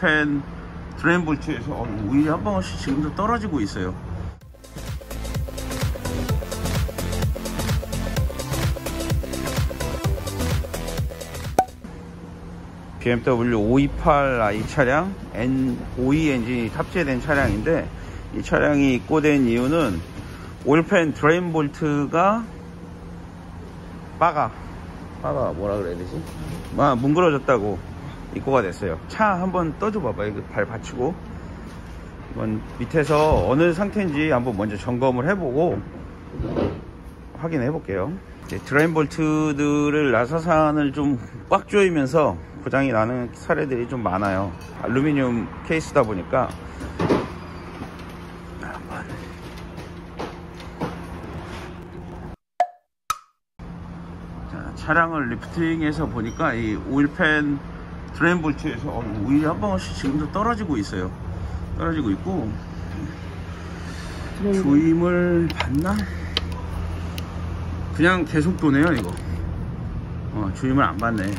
오일팬 drain볼트에서 어, 오일이 한 방울씩 지금도 떨어지고 있어요. BMW 528i 차량 N52 엔진이 탑재된 차량인데 이 차량이 입고된 이유는 오일팬 drain 볼트가 빠가. 빠가 뭐라 그래야 되지? 아, 뭉그러졌다고 입고가 됐어요. 차 한번 떠줘 봐봐 이거 발 받치고. 이건 밑에서 어느 상태인지 한번 먼저 점검을 해보고 확인해 볼게요. drain 볼트들을 나사산을 좀 꽉 조이면서 고장이 나는 사례들이 좀 많아요. 알루미늄 케이스다 보니까. 자, 차량을 리프팅해서 보니까 이 오일팬 drain 볼트에서 어, 오일이 한 방울씩 지금도 떨어지고 있어요. 떨어지고 있고. 조임을 받나? 그냥 계속 도네요 이거. 어, 조임을 안 받네.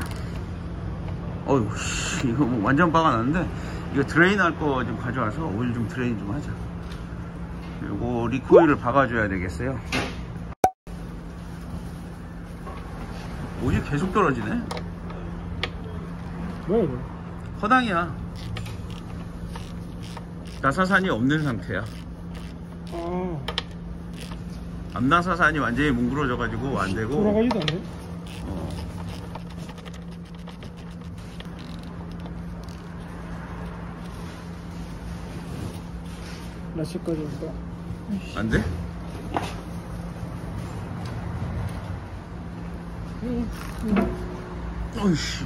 어휴 씨, 이거 뭐 완전 빠가 났는데? 이거 drain 할 거 좀 가져와서 오일 좀 drain 좀 하자. 그리고 리코일을 박아줘야 되겠어요. 오일 계속 떨어지네 뭐야 이거? 허당이야 나사산이 없는 상태야 아 암나사산이 완전히 뭉그러져 가지고 안 되고 돌아가지도 않네. 어. 라시까지 온다. 안 돼? 어이씨.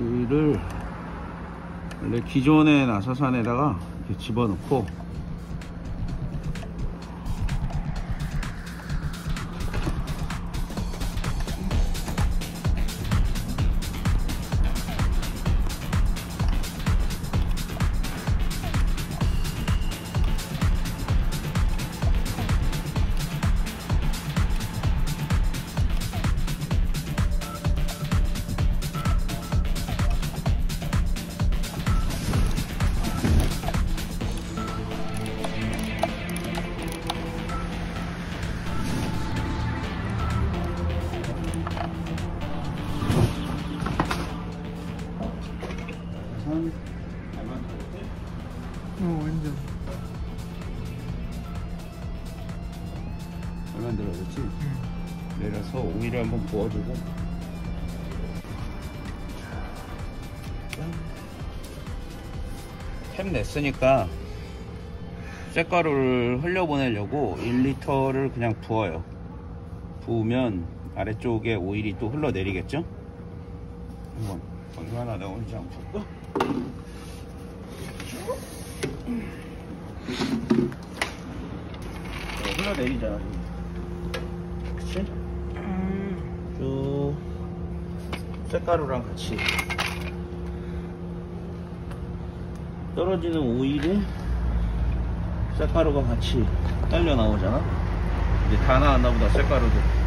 이를 원래 기존의 나사산에다가 이렇게 집어넣고 잘 만들어졌지? 내려서 오일을 한번 부어주고 템 냈으니까 쇳가루를 흘려보내려고 1리터를 그냥 부어요 부으면 아래쪽에 오일이 또 흘러내리겠죠? 한번 얼마나 나오는지 한번 볼까? 어, 흘러내리잖아 그치? 쭉 쇳가루랑 같이. 떨어지는 오일에 쇳가루가 같이 딸려 나오잖아. 이제 다 나왔나 보다 쇳가루도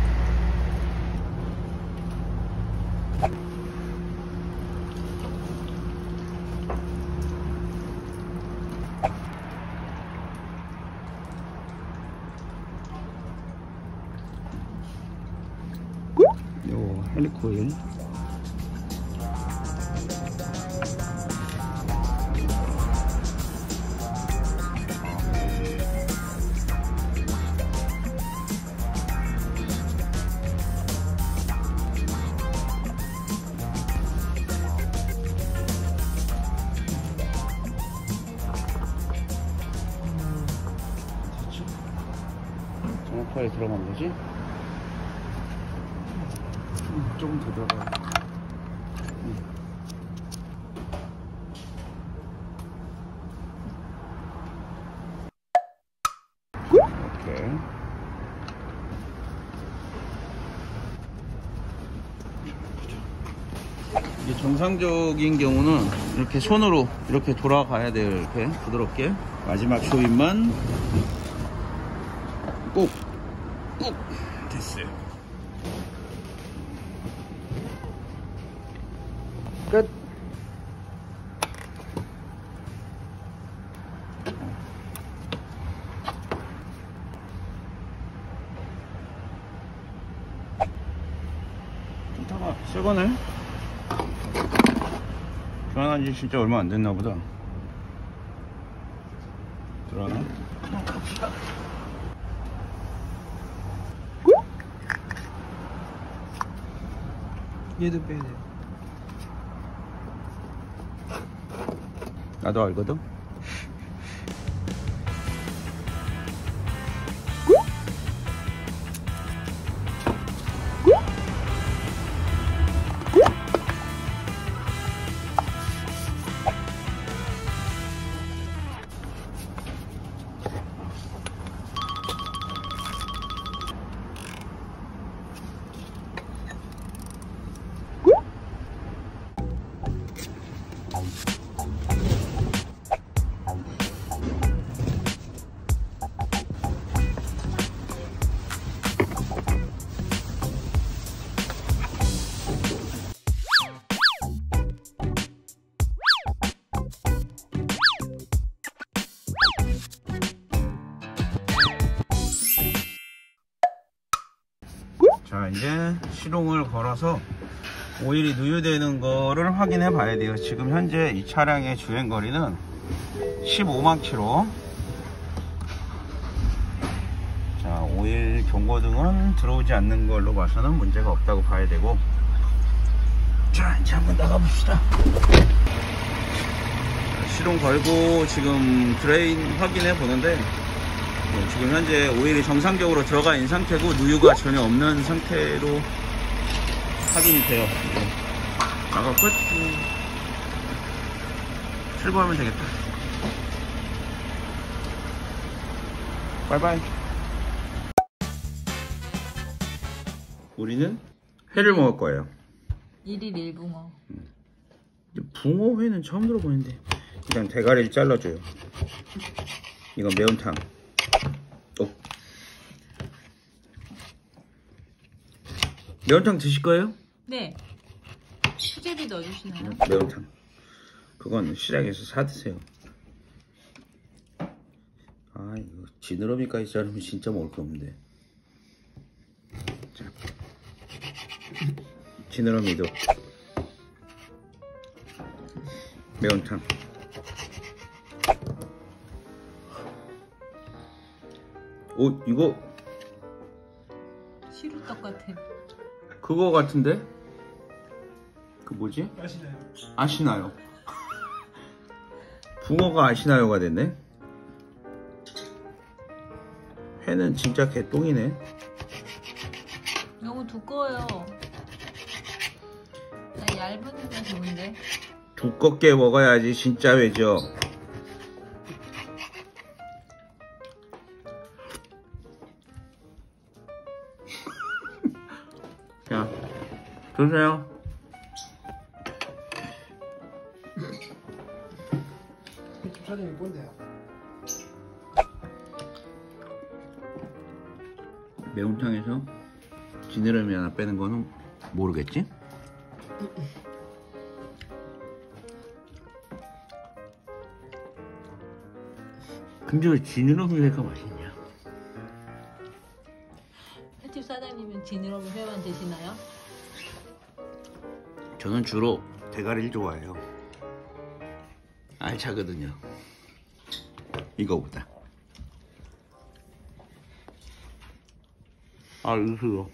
요 헬리코일? 정확하게 들어간 거지? 음, 조금 더. 오케이. 이게 정상적인 경우는 이렇게 손으로 이렇게 돌아가야 돼요. 이렇게 부드럽게. 마지막 조임만 꾹, 꾹 됐어요. 새 거네. 교환한 지 진짜 얼마 안 됐나 보다. 들어가나? 얘도 빼야 돼. 나도 알거든. 이제 시동을 걸어서 오일이 누유되는 거를 확인해 봐야 돼요. 지금 현재 이 차량의 주행거리는 15만 킬로. 자 오일 경고등은 들어오지 않는 걸로 봐서는 문제가 없다고 봐야 되고. 자 이제 한번 나가봅시다. 시동 걸고 지금 drain 확인해 보는데 네, 지금 현재 오일이 정상적으로 들어가 있는 상태고 누유가 전혀 없는 상태로 확인이 돼요. 네. 나가 끝. 출발하면 되겠다. 바이바이. 우리는 회를 먹을 거예요. 1일 1붕어. 붕어회는 처음 들어보는데 일단 대가리를 잘라줘요. 이건 매운탕. 매운탕 드실 거예요? 네. 수제비 넣어주시나요? 매운탕. 그건 시장에서 사 드세요. 아 이거 지느러미까지 자르면 진짜 먹을 게 없는데. 자. 지느러미도 매운탕. 오 이거 시루떡 같아. 그거 같은데? 그 뭐지? 아시나요? 아시나요? 붕어가 아시나요가 됐네. 회는 진짜 개똥이네. 너무 두꺼워요. 게 좋은데. 두껍게 먹어야지 진짜 회죠. 드세요. 유튜브 사장님 뭔데요? 매운탕에서 지느러미 하나 빼는 거는 모르겠지? 근데 왜 지느러미 회가 맛있냐? 횟집 사장님은 지느러미 회만 드시나요? 저는 주로 대가리를 좋아해요. 알차거든요. 이거보다. 아, 이거